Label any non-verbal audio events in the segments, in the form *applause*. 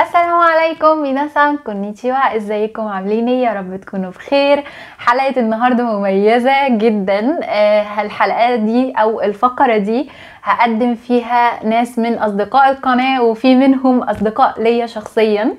السلام عليكم ميناسان كونيتشيوا إزيكم؟ عاملين إيه؟ يا رب تكونوا بخير. حلقة النهاردة مميزة جدا. آه، الحلقة دي أو الفقرة دي هقدم فيها ناس من أصدقاء القناة وفي منهم أصدقاء ليا شخصيا.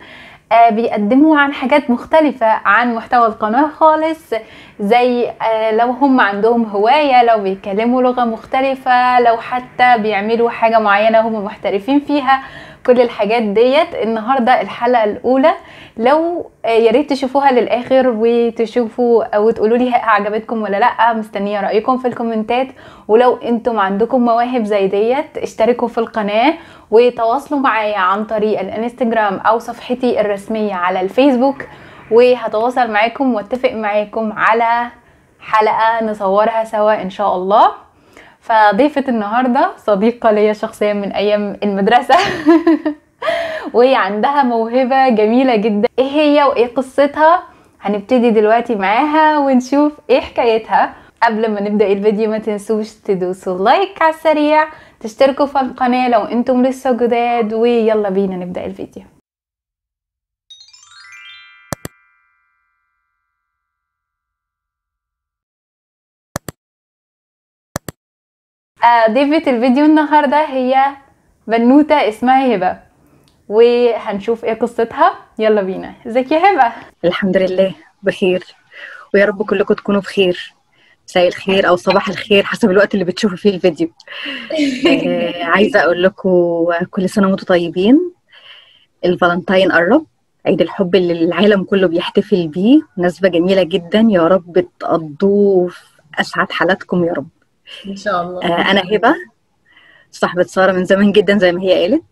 آه، بيقدموا عن حاجات مختلفة عن محتوى القناة خالص زي آه، لو هم عندهم هواية لو بيتكلموا لغة مختلفة لو حتى بيعملوا حاجة معينة هم محترفين فيها. كل الحاجات ديت النهارده الحلقة الأولى. لو آه، يا ريت تشوفوها للآخر وتشوفوا وتقولوا لي عجبتكم ولا لأ مستنية رأيكم في الكومنتات. ولو أنتم عندكم مواهب زي ديت اشتركوا في القناة وتواصلوا معايا عن طريق الإنستجرام أو صفحتي الرسمية على الفيسبوك. وهتواصل معاكم واتفق معاكم على حلقة نصورها سوا إن شاء الله. فضيفة النهاردة صديقة ليا شخصيا من أيام المدرسة. *laughs* وهي عندها موهبة جميلة جدا. إيه هي وإيه قصتها؟ هنبتدي دلوقتي معاها ونشوف إيه حكايتها. قبل ما نبدأ الفيديو ما تنسوش تدوسوا لايك على السريع تشتركوا في القناة لو أنتم لسه جداد ويلا بينا نبدأ الفيديو. ضيفة الفيديو النهاردة هي بنوتة اسمها هبة. وهنشوف إيه قصتها. يلا بينا. ازيك يا هبة؟ الحمد لله بخير. ويا رب كلكم تكونوا بخير. مساء الخير أو صباح الخير حسب الوقت اللي بتشوفوا فيه الفيديو. *laughs* آه عايزة أقول لكم كل سنة وأنتم طيبين. الفالنتاين قرب. عيد الحب اللي العالم كله بيحتفل بيه. مناسبة جميلة جدا. يا رب تقضوه في أسعد حالاتكم يا رب. إن شاء الله. آه أنا هبة صاحبة سارة من زمان جدا زي ما هي قالت.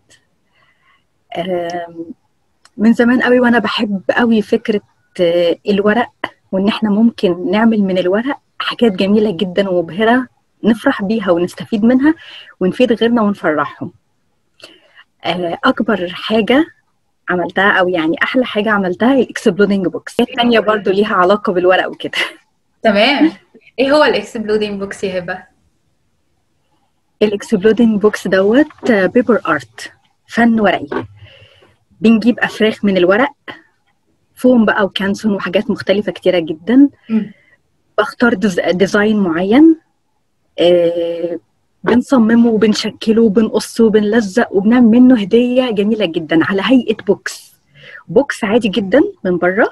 من زمان قوي وأنا بحب قوي فكرة آه الورق وإن إحنا ممكن نعمل من الورق حاجات جميلة جدا ومبهرة نفرح بيها ونستفيد منها ونفيد غيرنا ونفرحهم. آه أكبر حاجة عملتها أو يعني أحلى حاجة عملتها ال exploding box. الثانية برضو ليها علاقة بالورق وكده. تمام. *laughs* إيه هو ال exploding box يا هبة؟ ال exploding box دوت paper art فن ورقي. بنجيب أفراخ من الورق فوم بقى وكانسون وحاجات مختلفة كتيرة جدا. مم. بختار des- design معين آه بنصممه وبنشكله وبنقصه وبنلزق وبنعمل منه هدية جميلة جدا على هيئة box box عادي جدا من بره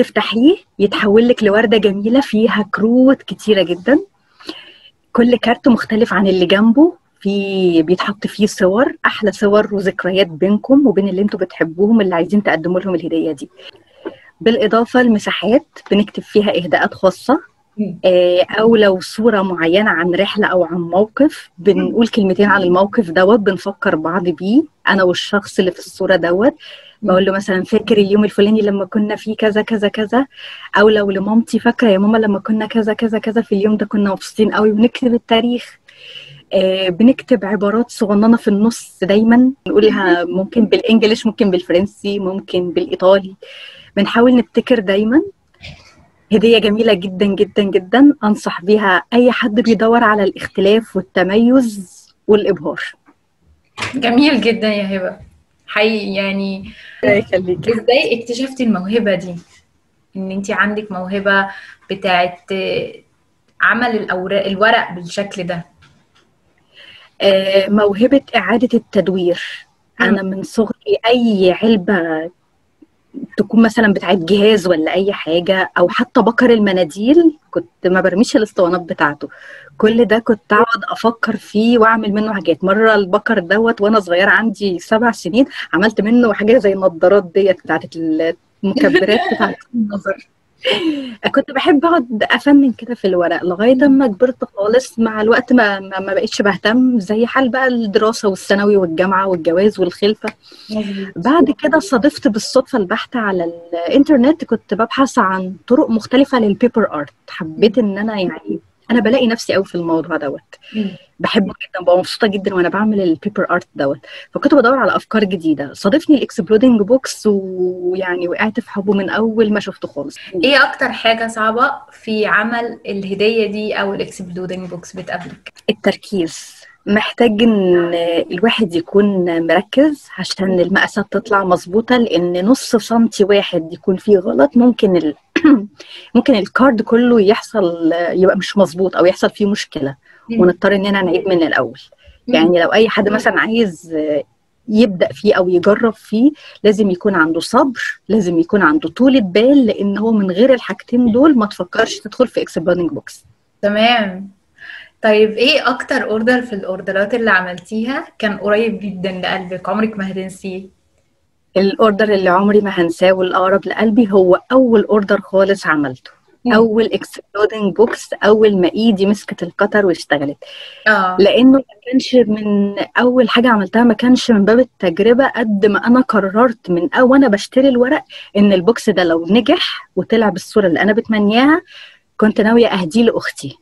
تفتحيه يتحول لك لوردة جميلة فيها كروت كتيرة جدا. كل كارت مختلف عن اللي جنبه. في بيتحط فيه صور أحلى صور وذكريات بينكم وبين اللي أنتوا بتحبوهم اللي عايزين تقدموا لهم الهدية دي. بالإضافة لمساحات بنكتب فيها إهداءات خاصة. آه، أو لو صورة معينة عن رحلة أو عن موقف بنقول كلمتين عن الموقف دوت بنفكر بعض بيه أنا والشخص اللي في الصورة دوت. بقول له مثلا فاكر اليوم الفلاني لما كنا فيه كذا كذا كذا؟ أو لو لمامتي فاكرة يا ماما لما كنا كذا كذا كذا في اليوم ده كنا مبسوطين قوي ونكتب التاريخ آه، بنكتب عبارات صغننة في النص دايما. نقولها ممكن بالإنجليش ممكن بالفرنسي ممكن بالإيطالي. بنحاول نبتكر دايما. هدية جميلة جدا جدا جدا. أنصح بيها أي حد بيدور على الاختلاف والتميز والإبهار. جميل جدا يا هبة. حقيقي يعني إزاي اكتشفتي الموهبة دي؟ إن أنت عندك موهبة بتاعت عمل الأوراق الورق بالشكل ده. آه، موهبة إعادة التدوير. أنا من صغري أي علبة تكون مثلا بتاعت جهاز ولا أي حاجة أو حتى بكر المناديل كنت ما برميش الاسطوانات بتاعته. كل ده كنت أقعد أفكر فيه وأعمل منه حاجات. مرة البكر دوت وأنا صغيرة عندي سبع سنين عملت منه حاجة زي النضارات ديت بتاعت المكبرات بتاعت النظر كنت بحب أقعد أفنن كده في الورق لغاية أما كبرت خالص مع الوقت ما ما بقتش بهتم زي حال بقى الدراسة والثانوي والجامعة والجواز والخلفة. بعد كده صادفت بالصدفة البحتة على الإنترنت كنت ببحث عن طرق مختلفة للبيبر ارت حبيت إن أنا يعني أنا بلاقي نفسي قوي في الموضوع دوت. بحبه جدا ببقى مبسوطة جدا وأنا بعمل ال paper art دوت. فكنت بدور على أفكار جديدة. صادفني ال exploding box ويعني وقعت في حبه من أول ما شفته خالص. إيه أكتر حاجة صعبة في عمل الهدية دي أو ال exploding box بتقابلك؟ التركيز. محتاج إن الواحد يكون مركز عشان المقاسات تطلع مظبوطة لأن نص سنتي واحد يكون فيه غلط ممكن ال... *clears throat* ممكن ال card كله يحصل يبقى مش مظبوط أو يحصل فيه مشكلة ونضطر اننا نعيد من الأول. يعني لو أي حد مثلا عايز يبدأ فيه أو يجرب فيه لازم يكون عنده صبر لازم يكون عنده طولة بال لأن هو من غير الحاجتين دول ما تفكرش تدخل في exploding box تمام. طيب إيه أكتر order في الاوردرات اللي عملتيها كان قريب جدا لقلبك؟ عمرك ما هتنسيه. ال order اللي عمري ما هنساه والأقرب لقلبي هو أول order خالص عملته. مم. أول exploding box أول ما إيدي مسكت ال cutter واشتغلت. آه. لأنه ما كانش من أول حاجة عملتها ما كانش من باب التجربة قد ما أنا قررت من أو وأنا بشتري الورق إن ال box ده لو نجح وطلع بالصورة اللي أنا بتمنياها كنت ناوية أهديه لأختي.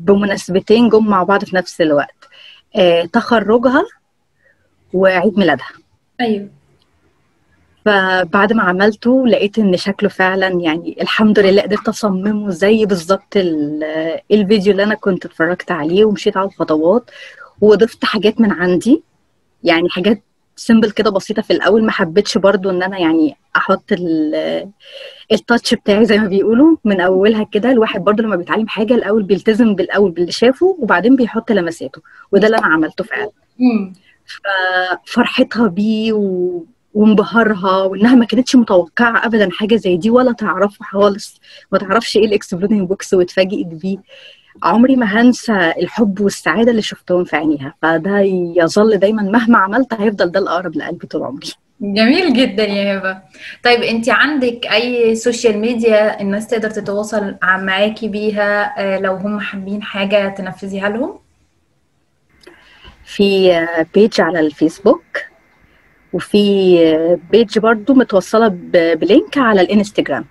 بمناسبتين جم مع بعض في نفس الوقت. آه تخرجها وعيد ميلادها. أيوه. فبعد ما عملته لقيت إن شكله فعلا يعني الحمد لله قدرت أصممه زي بالظبط ال- الفيديو اللي أنا كنت اتفرجت عليه ومشيت على الخطوات. وضفت حاجات من عندي يعني حاجات سيمبل كده بسيطة في الأول ما حبيتش برضو إن أنا يعني أحط ال- التاتش بتاعي زي ما بيقولوا من أولها كده. الواحد برضو لما بيتعلم حاجة الأول بيلتزم بالأول باللي شافه وبعدين بيحط لمساته وده اللي أنا عملته فعلا. ففرحتها بيه و... وانبهارها وإنها ما كانتش متوقعة ابدا حاجة زي دي ولا تعرفه خالص. ما تعرفش إيه ال exploding box واتفاجئت بيه. عمري ما هنسى الحب والسعادة اللي شفتهم في عينيها. فده يظل دايما مهما عملت هيفضل ده الأقرب لقلبي طول عمري. جميل جدا يا هبة. طيب أنت عندك أي social media الناس تقدر تتواصل معاكي بيها آه، لو هم حابين حاجة تنفذيها لهم؟ في page على الفيسبوك وفي page برضو متوصلة ب link على الإنستجرام.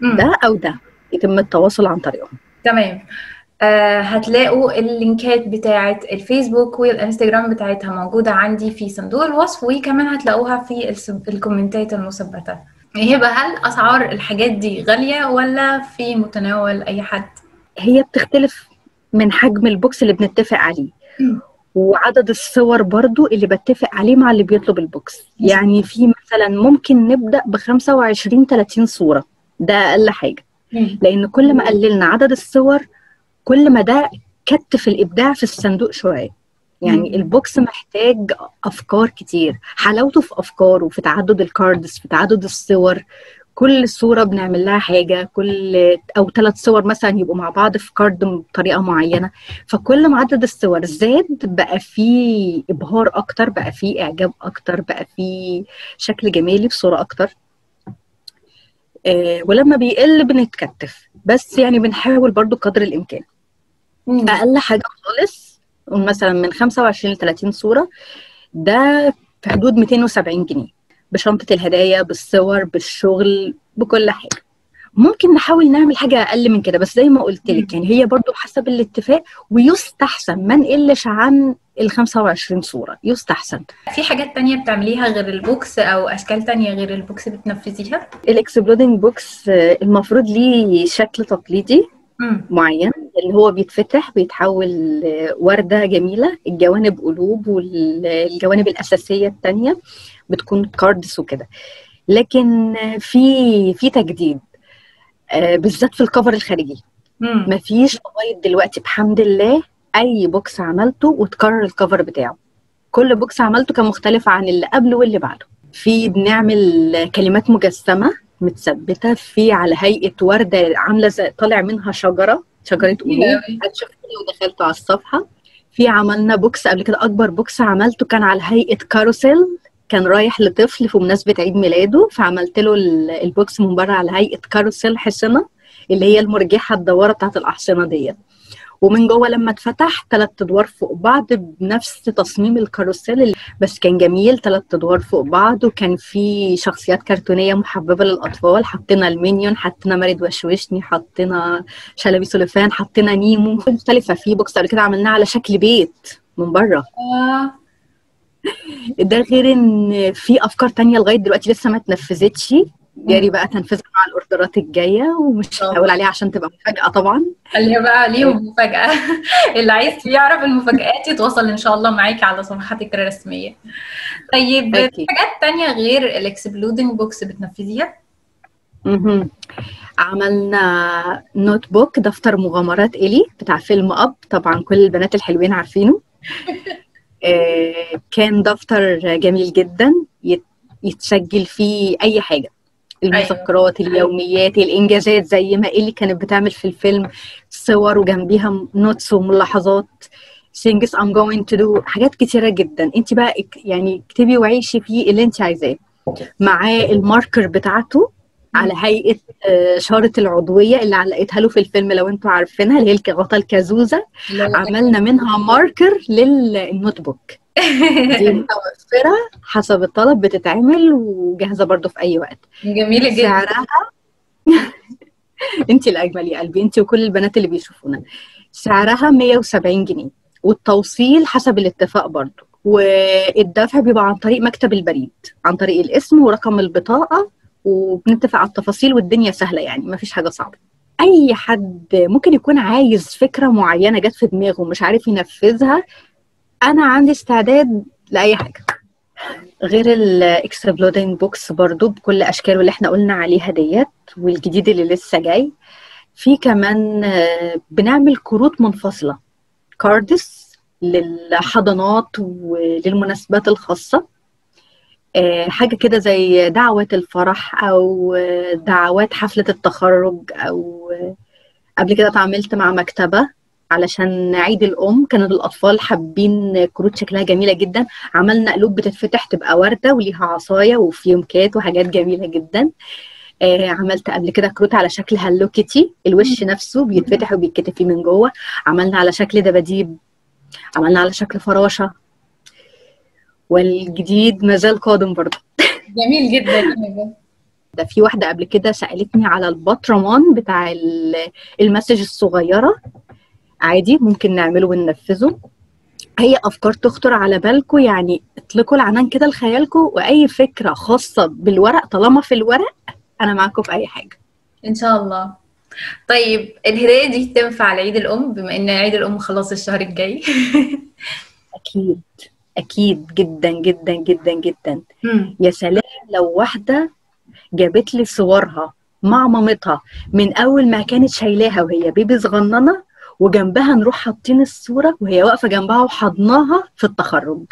ده أو ده يتم التواصل عن طريقهم. تمام. هتلاقوا اللينكات بتاعة الفيسبوك والانستجرام بتاعتها موجودة عندي في صندوق الوصف وكمان هتلاقوها في الكومنتات المثبتة. هبة هل أسعار الحاجات دي غالية ولا في متناول أي حد؟ هي بتختلف من حجم ال box اللي بنتفق عليه. وعدد الصور برضو اللي بتفق عليه مع اللي بيطلب ال box. يعني في مثلا ممكن نبدأ ب 25 30 صورة. ده أقل حاجة. مم. لأن كل ما قللنا عدد الصور كل ما ده كتف الإبداع في الصندوق شوية. يعني. ال box محتاج أفكار كتير. حلاوته في أفكاره في تعدد ال cards في تعدد الصور. كل صورة بنعمل لها حاجة كل أو ثلاث صور مثلا يبقوا مع بعض في كارد بطريقة معينة. فكل ما عدد الصور زاد بقى فيه إبهار أكتر بقى فيه إعجاب أكتر بقى فيه شكل جمالي بصورة أكتر. آه ولما بيقل بنتكتف. بس يعني بنحاول برضو قدر الإمكان. مم. أقل حاجة خالص مثلا من 25 ل 30 صورة ده في حدود 270 جنيه بشنطة الهدايا بالصور بالشغل بكل حاجة ممكن نحاول نعمل حاجة أقل من كده بس زي ما قلت لك يعني هي برضو حسب الاتفاق ويستحسن ما نقلش عن ال 25 صورة يستحسن في حاجات تانية بتعمليها غير ال box أو أشكال تانية غير ال box بتنفذيها؟ ال exploding box آه، المفروض ليه شكل تقليدي. معين اللي هو بيتفتح بيتحول وردة جميلة. الجوانب قلوب والجوانب الأساسية التانية بتكون cards وكده. لكن في في تجديد آه، بالذات في ال cover الخارجي. مم. مفيش لغاية دلوقتي بحمد الله أي box عملته وتكرر ال cover بتاعه. كل box عملته كان مختلف عن اللي قبله واللي بعده. في بنعمل كلمات مجسمة متثبتة في على هيئة وردة عاملة زي طالع منها شجرة. شجرة قلوب أوي. هتشوفوا لو دخلتوا على الصفحة. في عملنا box قبل كده أكبر box عملته كان على هيئة carousel. كان رايح لطفل في مناسبة عيد ميلاده فعملت له ال- ال box من بره على هيئة carousel أحصنة اللي هي المرجحة الدوارة بتاعت الأحصنة ديت. ومن جوه لما اتفتح ثلاث أدوار فوق بعض بنفس تصميم ال carousel بس كان جميل. ثلاث أدوار فوق بعض وكان في شخصيات كرتونية محببة للأطفال. حطينا المينيون حطينا مارد وشوشني حطينا شلبي سوليفان حطينا نيمو. مختلفة في box قبل كده عملناه على شكل بيت من بره. آه. ده غير إن في أفكار تانية لغاية دلوقتي لسه ما اتنفذتش. جاري بقى تنفيذها مع الأوردرات الجاية ومش. هقول عليها عشان تبقى مفاجأة طبعا. خليها بقى ليهم مفاجأة؟ *laughs* اللي عايز يعرف المفاجآت يتواصل إن شاء الله معاكي على صفحتك الرسمية. طيب في. حاجات تانية غير ال exploding box بتنفذيها؟ عملنا notebook دفتر مغامرات إلي بتاع فيلم Up طبعا كل البنات الحلوين عارفينه. *laughs* آه، كان دفتر جميل جدا يت- يتسجل فيه أي حاجة. المذكرات اليوميات الإنجازات زي ما إلي كانت بتعمل في الفيلم صور وجنبيها notes وملاحظات things I'm going to do حاجات كتيرة جدا. انت بقى يعني اكتبي وعيشي فيه اللي انت عايزاه. معاه ال marker بتاعته على هيئة آه، شارة العضوية اللي علقتها له في الفيلم لو أنتوا عارفينها اللي هي الغطا الكازوزة. عملنا منها marker لل notebook. دي *laughs* متوفرة حسب الطلب بتتعمل وجاهزة برضو في أي وقت. جميلة جدا. سعرها *laughs* انت الأجمل يا قلبي انت وكل البنات اللي بيشوفونا. سعرها 170 جنيه والتوصيل حسب الاتفاق برضو والدفع بيبقى عن طريق مكتب البريد عن طريق الاسم ورقم البطاقة وبنتفق على التفاصيل والدنيا سهلة يعني مفيش حاجة صعبة. أي حد ممكن يكون عايز فكرة معينة جت في دماغه ومش عارف ينفذها أنا عندي استعداد لأي حاجة. غير ال exploding box برضو بكل اشكاله اللي إحنا قلنا عليها ديت والجديد اللي لسه جاي. في كمان آه، بنعمل كروت منفصلة. cards للحضانات وللمناسبات الخاصة. آه، حاجة كده زي دعوه الفرح أو آه، دعوات حفلة التخرج أو قبل كده اتعاملت مع مكتبة. علشان عيد الأم كانوا الأطفال حابين كروت شكلها جميلة جدا. عملنا قلوب بتتفتح تبقى ورده وليها عصاية وفيونكات وحاجات جميلة جدا. آه عملت قبل كده كروت على شكل هالو كيتي. الوش نفسه بيتفتح وبيتكتب فيه من جوه. عملنا على شكل دباديب. عملنا على شكل فراشه. والجديد مازال قادم برضه. جميل جدا. *laughs* ده في واحدة قبل كده سألتني على البطرمان بتاع ال- المسج الصغيرة. عادي ممكن نعمله وننفذه. هي أفكار تخطر على بالكم يعني اطلقوا العنان كده لخيالكم وأي فكرة خاصة بالورق طالما في الورق أنا معاكم في أي حاجة. إن شاء الله. طيب الهدايا دي تنفع لعيد الأم بما إن عيد الأم خلاص الشهر الجاي؟ *laughs* أكيد أكيد جدا جدا جدا جدا. مم. يا سلام لو واحدة جابت لي صورها مع مامتها من أول ما كانت شايلاها وهي بيبي صغننة وجنبها نروح حاطين الصورة وهي واقفة جنبها وحضناها في التخرج.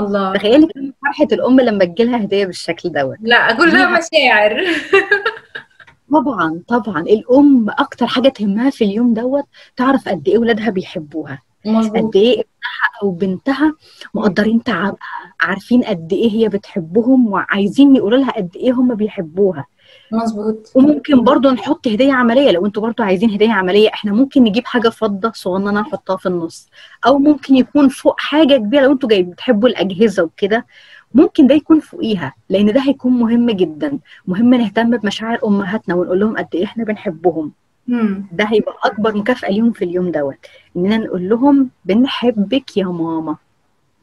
الله. تخيلي فرحة الأم لما تجيلها هدية بالشكل دوت. لا كلها مشاعر. طبعا طبعا. الأم أكتر حاجة تهمها في اليوم دوت تعرف قد إيه ولادها بيحبوها. قد إيه ابنها أو بنتها مقدرين تعبها عارفين قد إيه هي بتحبهم وعايزين يقولوا لها قد إيه هم بيحبوها. مظبوط. وممكن برضو نحط هدية عملية. لو أنتوا برضو عايزين هدية عملية إحنا ممكن نجيب حاجة فضة صغننة نحطها في النص. أو ممكن يكون فوق حاجة كبيرة لو أنتوا جاي بتحبوا الأجهزة وكده ممكن ده يكون فوقيها لأن ده هيكون مهم جدا. مهم نهتم بمشاعر أمهاتنا ونقول لهم قد إيه إحنا بنحبهم. مم. ده هيبقى أكبر مكافأة ليهم في اليوم دوت. إننا نقول لهم بنحبك يا ماما.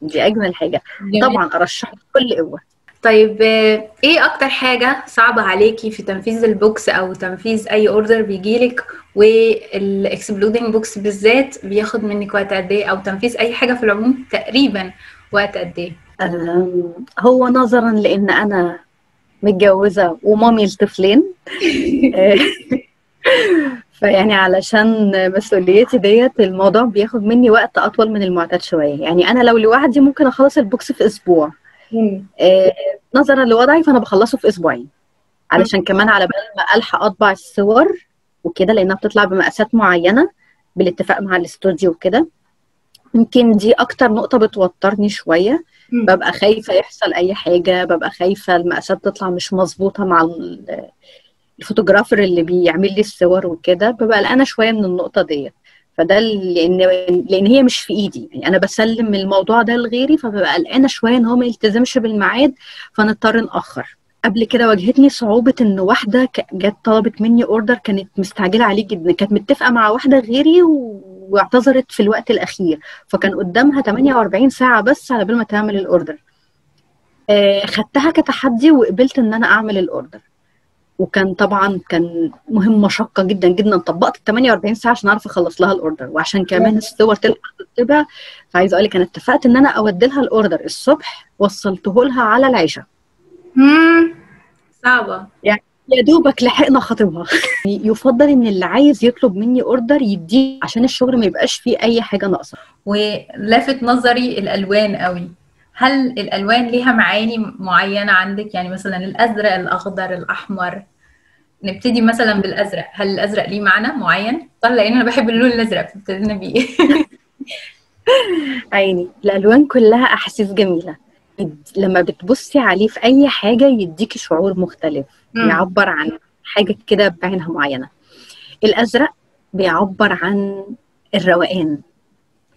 دي أجمل حاجة. جميل. طبعا ارشحه بكل قوة. طيب آه، إيه أكتر حاجة صعبة عليكي في تنفيذ ال box أو تنفيذ أي order بيجيلك وال exploding box بالذات بياخد منك وقت قد إيه أو تنفيذ أي حاجة في العموم تقريبا وقت قد إيه؟ هو نظرا لأن أنا متجوزة ومامي لطفلين *laughs* فيعني علشان مسؤوليتي ديت الموضوع بياخد مني وقت أطول من المعتاد شوية. يعني أنا لو لوحدي ممكن أخلص البوكس في أسبوع. آه، نظرا لوضعي فانا بخلصه في أسبوعين. علشان كمان على بال ما ألحق أطبع الصور وكده لأنها بتطلع بمقاسات معينة بالاتفاق مع الاستوديو وكده. يمكن دي أكتر نقطة بتوترني شوية. ببقى خايفة يحصل أي حاجة ببقى خايفة المقاسات تطلع مش مظبوطة مع ال- الفوتوغرافر اللي بيعمل لي الصور وكده. ببقى قلقانة شوية من النقطة ديت. فده لأن لأن هي مش في إيدي. يعني أنا بسلم الموضوع ده لغيري فببقى قلقانة شوية إن هو ما يلتزمش بالميعاد فنضطر نأخر. قبل كده واجهتني صعوبة إن واحدة جت طلبت مني order كانت مستعجلة عليه جدا كانت متفقة مع واحدة غيري و... واعتذرت في الوقت الأخير. فكان قدامها 48 ساعة بس على بال ما تعمل ال order آه خدتها كتحدي وقبلت إن أنا أعمل ال order وكان طبعا كان مهمة شاقة جدا جدا. طبقت ال 48 ساعة عشان أعرف أخلص لها ال order وعشان كمان الصور تلحق تطبع فعايزة أقول لك أنا اتفقت إن أنا أودي لها ال order الصبح وصلته لها على العشاء. مم. صعبة. يا دوبك لحقنا خطيبها. *laughs* يفضل إن اللي عايز يطلب مني اوردر يديه عشان الشغل ما يبقاش فيه أي حاجة ناقصة. ولافت نظري الألوان قوي. هل الألوان ليها معاني معينة عندك؟ يعني مثلا الأزرق الأخضر الأحمر. نبتدي مثلا بالأزرق. هل الأزرق ليه معنى معين؟ طلع لأن أنا بحب اللون الأزرق فابتدينا بيه. *laughs* عيني الألوان كلها أحاسيس جميلة. لما بتبصي عليه في أي حاجة يديكي شعور مختلف مم. يعبر عن حاجة كده بعينها معينة. الأزرق بيعبر عن الروقان.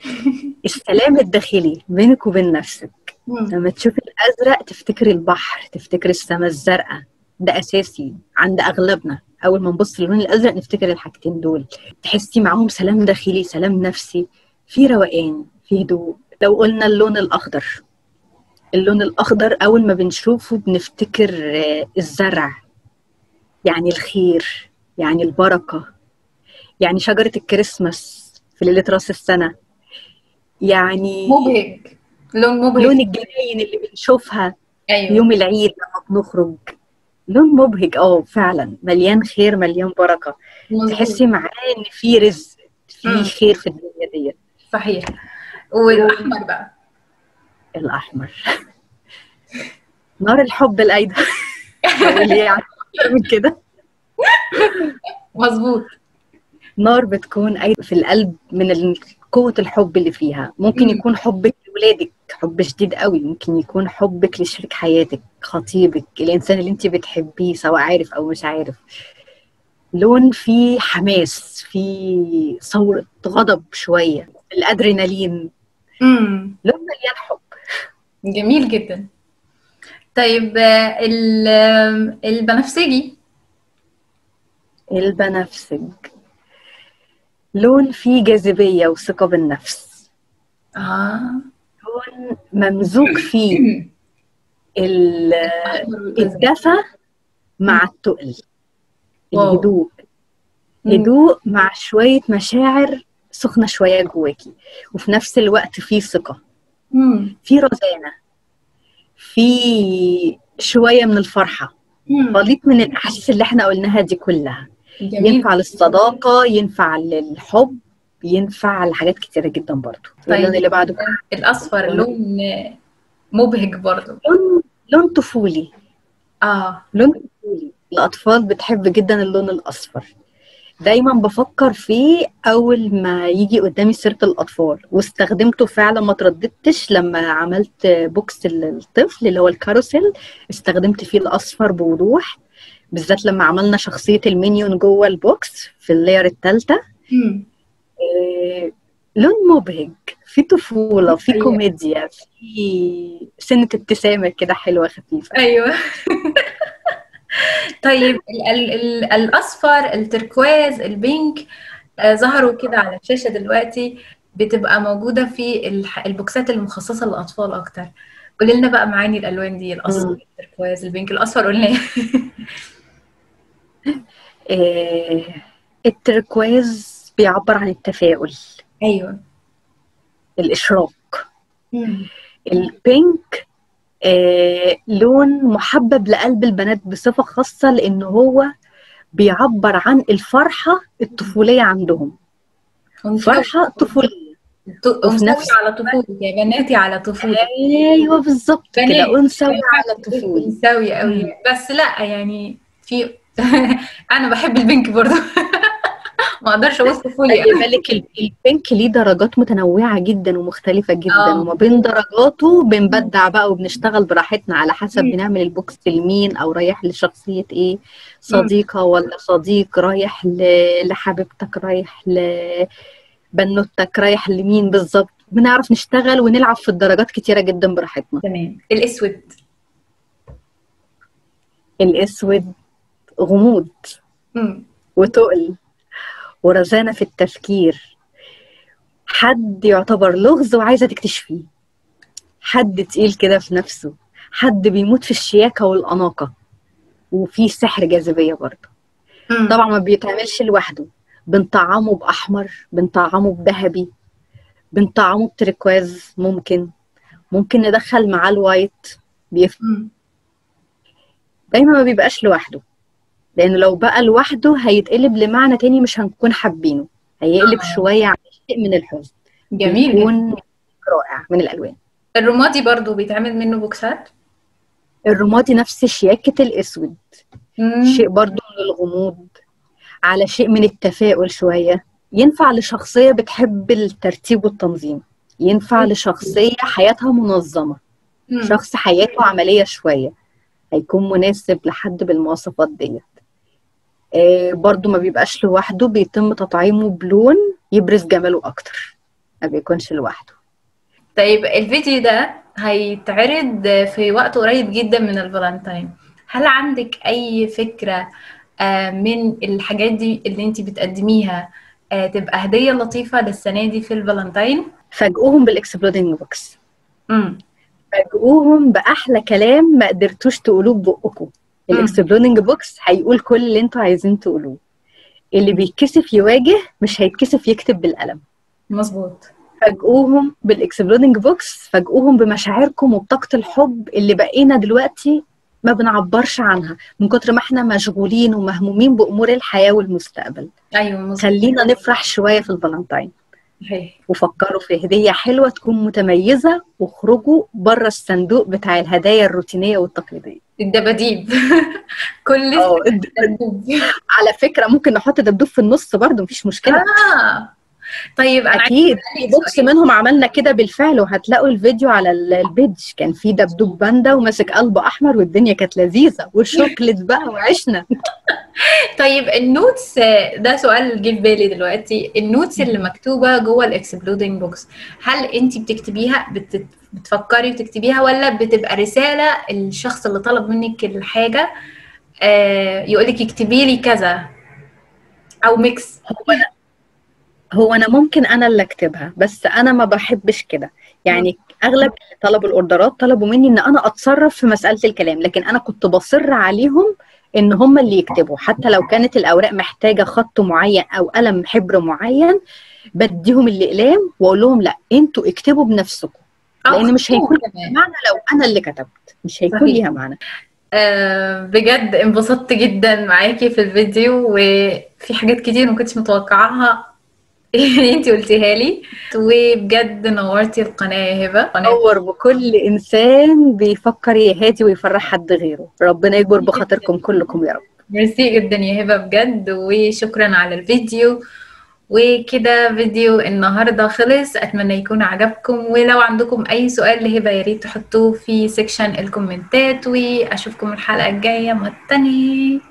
*laughs* السلام الداخلي بينك وبين نفسك. مم. لما تشوفي الأزرق تفتكري البحر تفتكري السماء الزرقاء. ده أساسي عند أغلبنا. أول ما نبص للون الأزرق نفتكر الحاجتين دول. تحسي معاهم سلام داخلي سلام نفسي في روقان في هدوء. لو قلنا اللون الأخضر اللون الأخضر أول ما بنشوفه بنفتكر آه، الزرع يعني الخير يعني البركة يعني شجرة الكريسماس في ليلة رأس السنة يعني مبهج. لون مبهج. لون الجناين اللي بنشوفها أيوه. يوم العيد لما بنخرج. لون مبهج. آه فعلا. مليان خير مليان بركة. مظبوط. تحسي معاه إن في رزق. في خير في الدنيا ديت. صحيح. والأحمر بقى؟ الأحمر. نار الحب الايده إيه يعني من كده. مظبوط. نار بتكون أيضا في القلب من قوة الحب اللي فيها. ممكن مم. يكون حبك لولادك حب شديد قوي. ممكن يكون حبك لشريك حياتك. خطيبك الإنسان اللي انت بتحبيه سواء عارف أو مش عارف. لون فيه حماس فيه ثورة غضب شوية الأدرينالين. امم لون مليان حب. جميل جدا. طيب آه، البنفسجي؟ البنفسج. لون فيه جاذبية وثقة بالنفس. آه. لون ممزوج فيه. *clears throat* الدفى مع التقل. الهدوء. هدوء مع شوية مشاعر سخنة شوية جواكي وفي نفس الوقت في ثقة. في رزانة في شوية من الفرحة. خليط من الأحاسيس اللي إحنا قلناها دي كلها جميل ينفع للصداقة ينفع للحب ينفع لحاجات كتيرة جدا برضو طيب. اللون اللي بعده الأصفر لون مبهج برضو. لون لون طفولي. آه. لون طفولي. الأطفال بتحب جدا اللون الأصفر. دايما بفكر فيه أول ما يجي قدامي سيرة الأطفال واستخدمته فعلا ما ترددتش لما عملت box الطفل اللي هو ال carousel استخدمت فيه الأصفر بوضوح بالذات لما عملنا شخصية المينيون جوه ال box في ال layer. آه، لون مبهج في طفولة في أيوة. كوميديا في سنة ابتسامة كده حلوة خفيفة أيوه *laughs* طيب ال ال ال الأصفر التركواز ال pink آه ظهروا كده على الشاشة دلوقتي بتبقى موجودة في البوكسات المخصصة للأطفال أكتر قولي لنا بقى معاني الألوان دي الأصفر. التركواز ال pink الأصفر قلنا *laughs* إيه؟ التركواز بيعبر عن التفاؤل أيوه. الإشراق. مم. ال pink آه، لون محبب لقلب البنات بصفة خاصة لأن هو بيعبر عن الفرحة الطفولية عندهم. فرحة طفولية. ط- وفي أنثوي نفس على طفولي يا بناتي على طفولي أيوه بالظبط. كده. أنثوي على طفولة. أنثوي قوي. بس لا يعني في *laughs* أنا بحب ال pink برضو. ما أقدرش أقول طفولي خلي بالك ال- ال pink ليه درجات متنوعة جدا ومختلفة جدا آه. وما بين درجاته بنبدع بقى وبنشتغل براحتنا على حسب. بنعمل ال box لمين أو رايح لشخصية إيه صديقة ولا صديق رايح لحبيبتك رايح لبنوتك رايح لمين بالظبط. بنعرف نشتغل ونلعب في الدرجات كتيرة جدا براحتنا. تمام. الأسود. الأسود غموض. وتقل. ورزانة في التفكير. حد يعتبر لغز وعايزة تكتشفيه. حد تقيل كده في نفسه. حد بيموت في الشياكة والأناقة. وفي سحر جاذبية برضه. طبعا ما بيتعملش لوحده. بنطعمه بأحمر بنطعمه بذهبي بنطعمه بتركواز ممكن. ممكن ندخل معاه الوايت. بيف... مم. دايما ما بيبقاش لوحده. لأن لو بقى لوحده هيتقلب لمعنى تاني مش هنكون حابينه. هيقلب آه. شوية على شيء من الحزن. جميل. يكون رائع من الألوان. الرمادي برضو بيتعمل منه بوكسات؟ الرمادي نفس شياكه الأسود. مم. شيء برضو من الغموض. على شيء من التفاؤل شوية. ينفع لشخصية بتحب الترتيب والتنظيم. ينفع مم. لشخصية حياتها منظمة. مم. شخص حياته عملية شوية. هيكون مناسب لحد بالمواصفات ديت برضو ما بيبقاش لوحده بيتم تطعيمه بلون يبرز جماله أكتر ما بيكونش لوحده. طيب الفيديو ده هيتعرض في وقت قريب جدا من الفالنتاين. هل عندك أي فكرة آه، من الحاجات دي اللي انت بتقدميها آه، تبقى هدية لطيفة للسنة دي في الفالنتاين؟ فاجئوهم بال exploding box. امم فاجئوهم بأحلى كلام ما قدرتوش تقولوه ببقكم. مم. ال exploding box هيقول كل اللي أنتوا عايزين تقولوه. اللي بيتكسف يواجه مش هيتكسف يكتب بالقلم. مظبوط. فاجئوهم بال exploding box فاجئوهم بمشاعركم وبطاقة الحب اللي بقينا دلوقتي ما بنعبرش عنها من كتر ما إحنا مشغولين ومهمومين بأمور الحياة والمستقبل. أيوه مظبوط. خلينا نفرح شوية في الفالنتاين. وفكروا في هدية حلوة تكون متميزة واخرجوا بره الصندوق بتاع الهدايا الروتينية والتقليدية. الدباديب. *laughs* كل الد- الدباديب. على فكرة ممكن نحط دبدوب في النص برضه مفيش مشكلة. آه. طيب أنا أكيد. في box منهم عملنا كده بالفعل وهتلاقوا الفيديو على ال- ال page كان في دبدوب باندا وماسك قلب أحمر والدنيا كانت لذيذة. والشوكليت بقى وعشنا. *laughs* طيب ال notes ده سؤال جه في بالي دلوقتي. ال notes اللي مكتوبة جوه ال exploding box هل انت بتكتبيها؟ بت... بتفكري وتكتبيها ولا بتبقى رسالة الشخص اللي طلب منك الحاجة آه يقول لك اكتبي لي كذا أو ميكس هو أنا هو أنا ممكن أنا اللي أكتبها بس أنا ما بحبش كده. يعني أغلب اللي الأوردرات طلبوا مني إن أنا أتصرف في مسألة الكلام لكن أنا كنت بصر عليهم إن هم اللي يكتبوا. حتى لو كانت الأوراق محتاجة خط معين أو قلم حبر معين بديهم الإقلام وأقول لهم لا أنتوا اكتبوا بنفسكم. لأن مش هيكون كمان. معنى لو أنا اللي كتبت. مش هيكون. ليها معنى. آه بجد انبسطت جدا معاكي في الفيديو وفي حاجات كتير ما كنتش متوقعاها *laughs* انتي قلتيها لي. وبجد نورتي القناة يا هبة. نور بكل إنسان بيفكر يهادي ويفرح حد غيره. ربنا يكبر بخاطركم كلكم يا رب. ميرسي جدا يا هبة بجد وشكرا على الفيديو. وكده فيديو النهاردة خلص. أتمنى يكون عجبكم. ولو عندكم أي سؤال لهبة يا ريت تحطوه في section الكومنتات. وأشوفكم الحلقة الجاية. مع التاني.